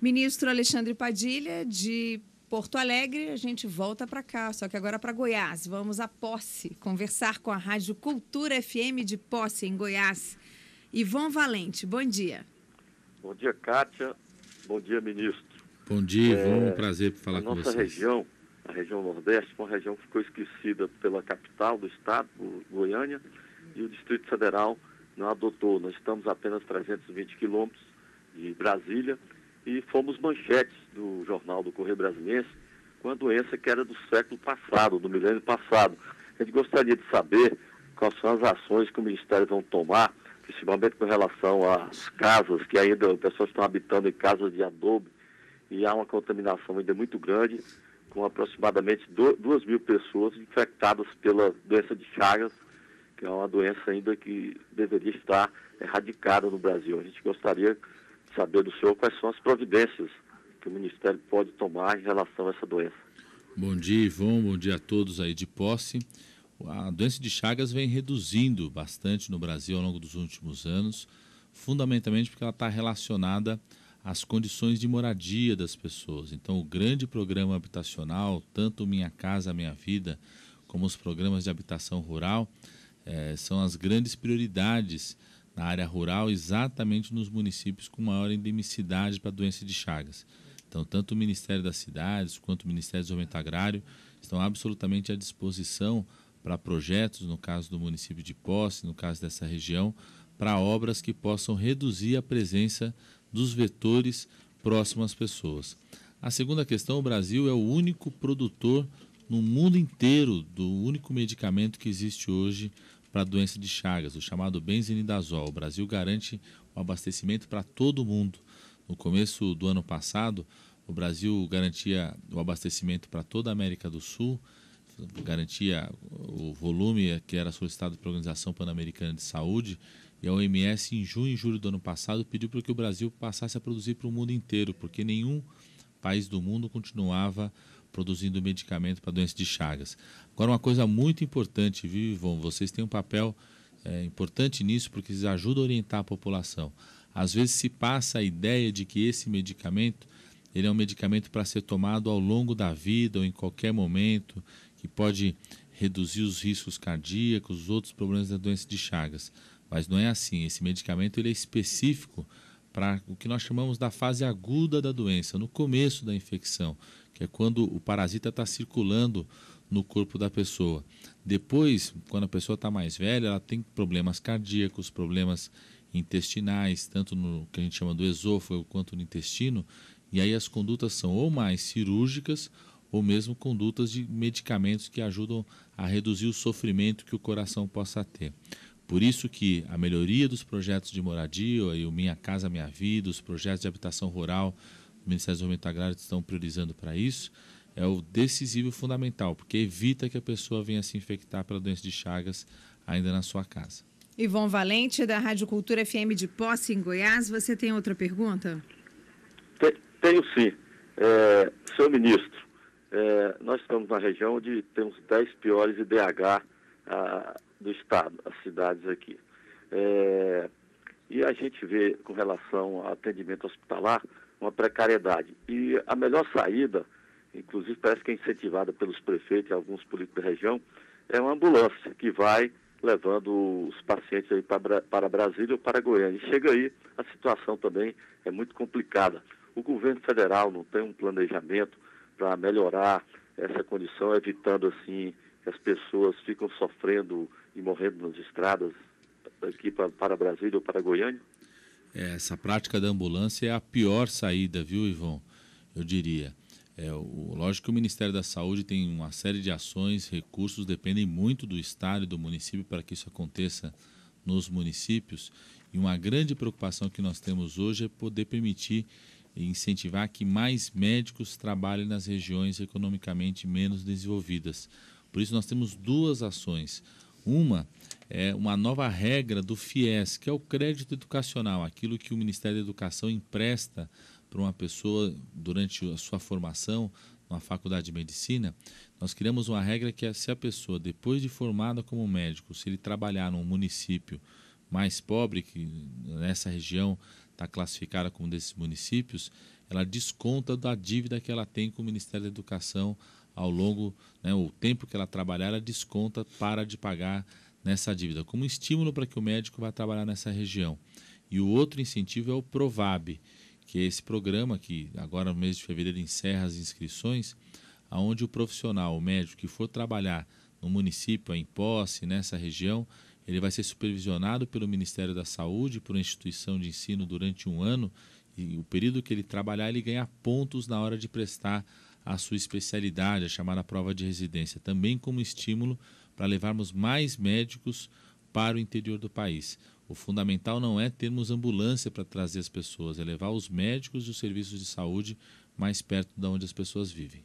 Ministro Alexandre Padilha, de Porto Alegre, a gente volta para cá, só que agora para Goiás. Vamos à posse, conversar com a Rádio Cultura FM de Posse, em Goiás. Ivon Valente, bom dia. Bom dia, Kátia. Bom dia, ministro. Bom dia, Ivon. É, um prazer falar com vocês. A nossa região, a região Nordeste, uma região que ficou esquecida pela capital do estado, Goiânia, e o Distrito Federal não adotou. Nós estamos a apenas 320 quilômetros de Brasília e fomos manchetes do jornal do Correio Brasiliense com a doença que era do século passado, do milênio passado. A gente gostaria de saber quais são as ações que o Ministério vão tomar, principalmente com relação às casas, que ainda as pessoas estão habitando em casas de adobe e há uma contaminação ainda muito grande, com aproximadamente 2 mil pessoas infectadas pela doença de Chagas, que é uma doença ainda que deveria estar erradicada no Brasil. A gente gostaria saber do senhor quais são as providências que o Ministério pode tomar em relação a essa doença. Bom dia, Ivon. Bom dia a todos aí de posse. A doença de Chagas vem reduzindo bastante no Brasil ao longo dos últimos anos, fundamentalmente porque ela está relacionada às condições de moradia das pessoas. Então, o grande programa habitacional, tanto Minha Casa Minha Vida, como os programas de habitação rural, eh, são as grandes prioridades na área rural, exatamente nos municípios com maior endemicidade para a doença de Chagas. Então, tanto o Ministério das Cidades quanto o Ministério do Desenvolvimento Agrário estão absolutamente à disposição para projetos, no caso do município de Posse, no caso dessa região, para obras que possam reduzir a presença dos vetores próximos às pessoas. A segunda questão, o Brasil é o único produtor no mundo inteiro do único medicamento que existe hoje para a doença de Chagas, o chamado benzenidazol. O Brasil garante o abastecimento para todo mundo. No começo do ano passado, o Brasil garantia o abastecimento para toda a América do Sul, garantia o volume que era solicitado pela Organização Pan-Americana de Saúde, e a OMS, em junho e julho do ano passado, pediu para que o Brasil passasse a produzir para o mundo inteiro, porque nenhum país do mundo continuava produzindo medicamento para doença de Chagas. Agora, uma coisa muito importante, viu, Ivon? Vocês têm um papel é, importante nisso, porque eles ajudam a orientar a população. Às vezes se passa a ideia de que esse medicamento ele é um medicamento para ser tomado ao longo da vida ou em qualquer momento, que pode reduzir os riscos cardíacos, os outros problemas da doença de Chagas. Mas não é assim. Esse medicamento ele é específico para o que nós chamamos da fase aguda da doença, no começo da infecção, que é quando o parasita está circulando no corpo da pessoa. Depois, quando a pessoa está mais velha, ela tem problemas cardíacos, problemas intestinais, tanto no que a gente chama do esôfago quanto no intestino, e aí as condutas são ou mais cirúrgicas ou mesmo condutas de medicamentos que ajudam a reduzir o sofrimento que o coração possa ter. Por isso que a melhoria dos projetos de moradia, e o Minha Casa Minha Vida, os projetos de habitação rural, o Ministério do Desenvolvimento Agrário estão priorizando para isso, é o decisivo fundamental, porque evita que a pessoa venha se infectar pela doença de Chagas ainda na sua casa. Ivon Valente, da Rádio Cultura FM de Posse, em Goiás, você tem outra pergunta? Tenho sim. É, senhor ministro, é, nós estamos na região onde temos 10 piores IDH a, do estado, as cidades aqui. É, e a gente vê, com relação ao atendimento hospitalar, uma precariedade. E a melhor saída, inclusive parece que é incentivada pelos prefeitos e alguns políticos da região, é uma ambulância que vai levando os pacientes aí para, para Brasília ou para Goiânia. E chega aí, a situação também é muito complicada. O governo federal não tem um planejamento para melhorar essa condição, evitando assim que as pessoas ficam sofrendo e morrendo nas estradas aqui para, para Brasília ou para Goiânia? É, essa prática da ambulância é a pior saída, viu, Ivon? Eu diria. É, o, lógico que o Ministério da Saúde tem uma série de ações, recursos, dependem muito do Estado e do município para que isso aconteça nos municípios. E uma grande preocupação que nós temos hoje é poder permitir e incentivar que mais médicos trabalhem nas regiões economicamente menos desenvolvidas. Por isso, nós temos duas ações. Uma é uma nova regra do FIES, que é o crédito educacional, aquilo que o Ministério da Educação empresta para uma pessoa durante a sua formação na faculdade de medicina. Nós criamos uma regra que é se a pessoa, depois de formada como médico, se ele trabalhar num município mais pobre, que nessa região está classificada como desses municípios, ela desconta da dívida que ela tem com o Ministério da Educação ao longo, né, o tempo que ela trabalhar, ela desconta para de pagar nessa dívida, como estímulo para que o médico vá trabalhar nessa região. E o outro incentivo é o Provab, que é esse programa que agora no mês de fevereiro encerra as inscrições, aonde o profissional, o médico que for trabalhar no município, em posse, nessa região, ele vai ser supervisionado pelo Ministério da Saúde, por uma instituição de ensino durante um ano, e o período que ele trabalhar, ele ganha pontos na hora de prestar a sua especialidade, a chamada prova de residência, também como estímulo para levarmos mais médicos para o interior do país. O fundamental não é termos ambulância para trazer as pessoas, é levar os médicos e os serviços de saúde mais perto de onde as pessoas vivem.